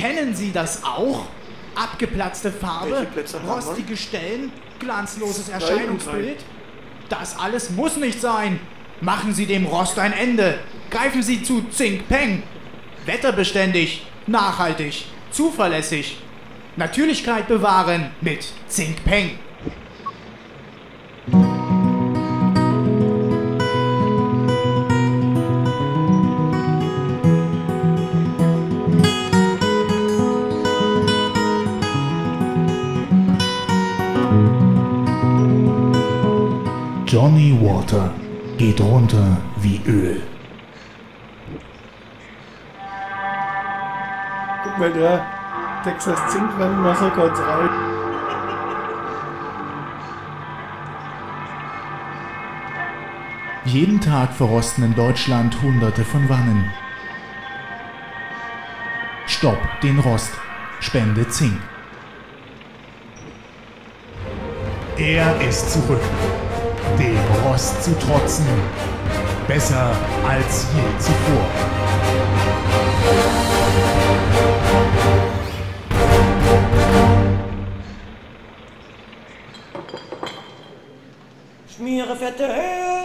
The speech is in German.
Kennen Sie das auch? Abgeplatzte Farbe, rostige Stellen, glanzloses Erscheinungsbild. Das alles muss nicht sein. Machen Sie dem Rost ein Ende. Greifen Sie zu Zink Peng. Wetterbeständig, nachhaltig, zuverlässig. Natürlichkeit bewahren mit Zink Peng. Johnny Water geht runter wie Öl. Guck mal, der Texas Zinkmann ganz rein. Jeden Tag verrosten in Deutschland Hunderte von Wannen. Stopp den Rost. Spende Zink. Er ist zurück dem Rost zu trotzen, besser als je zuvor. Schmiere fette Höhe.